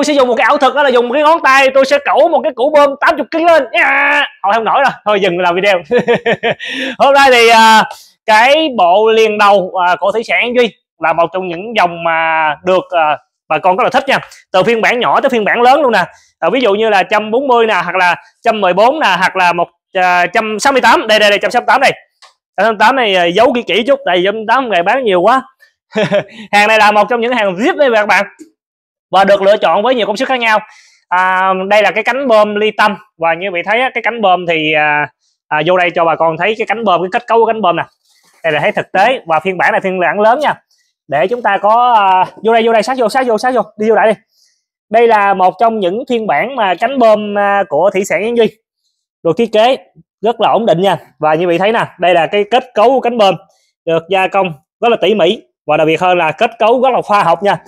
tôi sẽ dùng một cái ảo thuật đó là dùng một cái ngón tay tôi sẽ cẩu một cái củ bơm 80 kg lên. Yeah. thôi không nổi rồi thôi dừng làm video. Hôm nay thì à, cái bộ liền đầu uh, của thủy sản duy là một trong những dòng mà được à, bà con rất là thích nha. Từ phiên bản nhỏ tới phiên bản lớn luôn nè. À, ví dụ như là 140 nè hoặc là 114 nè hoặc là một uh, 168 đây đây đây 168 này 168 này giấu kỹ kỹ chút tại vì 168 ngày bán nhiều quá. Hàng này là một trong những hàng VIP đây các bạn và được lựa chọn với nhiều công suất khác nhau. À, đây là cái cánh bơm ly tâm. Và như vị thấy cái cánh bơm thì à, à, vô đây cho bà con thấy cái cánh bơm cái kết cấu của cánh bơm nè. Đây là thấy thực tế. Và phiên bản này phiên bản lớn nha. Để chúng ta có à, vô đây vô đây sát vô sát vô sát vô. Đi vô lại đi. Đây là một trong những phiên bản mà cánh bơm à, của thị sản Yến Duy được thiết kế rất là ổn định nha. Và như vị thấy nè đây là cái kết cấu của cánh bơm được gia công rất là tỉ mỉ. Và đặc biệt hơn là kết cấu rất là khoa học nha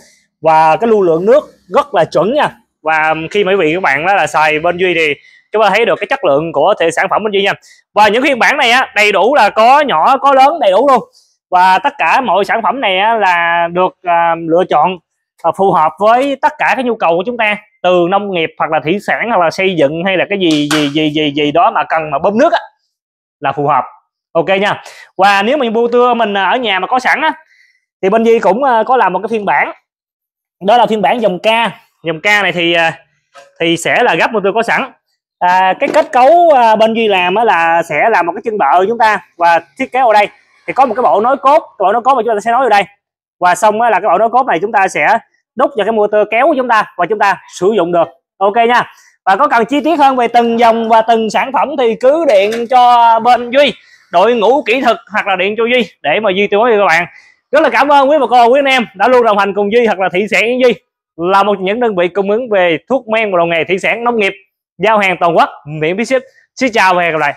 và cái lưu lượng nước rất là chuẩn nha. Và khi mấy vị các bạn đó là xài bên duy thì chúng ta thấy được cái chất lượng của thể sản phẩm bên duy nha. Và những phiên bản này á đầy đủ là có nhỏ có lớn đầy đủ luôn. Và tất cả mọi sản phẩm này á, là được à, lựa chọn à, phù hợp với tất cả cái nhu cầu của chúng ta từ nông nghiệp hoặc là thủy sản hoặc là xây dựng hay là cái gì gì gì gì gì đó mà cần mà bơm nước á, là phù hợp. Ok nha. Và nếu mà mua tưa mình ở nhà mà có sẵn á thì bên Di cũng à, có làm một cái phiên bản đó là phiên bản dòng K. Dòng K này thì à, thì sẽ là gấp mà tôi có sẵn. À, cái kết cấu à, bên duy làm là sẽ là một cái chân bợ chúng ta và thiết kế ở đây. Thì có một cái bộ nối cốt cái bộ nối cốt mà chúng ta sẽ nối ở đây. Và xong là cái bộ nối cốt này chúng ta sẽ đúc vào cái motor kéo của chúng ta và chúng ta sử dụng được. Ok nha. Và có cần chi tiết hơn về từng dòng và từng sản phẩm thì cứ điện cho bên duy. Đội ngũ kỹ thuật hoặc là điện cho duy để mà duy tư vấn cho các bạn rất là cảm ơn quý bà cô, quý anh em đã luôn đồng hành cùng duy hoặc là thị sản duy, là một những đơn vị cung ứng về thuốc men và đồ nghề thị sản nông nghiệp, giao hàng toàn quốc, miễn phí ship. Xin chào và hẹn gặp lại.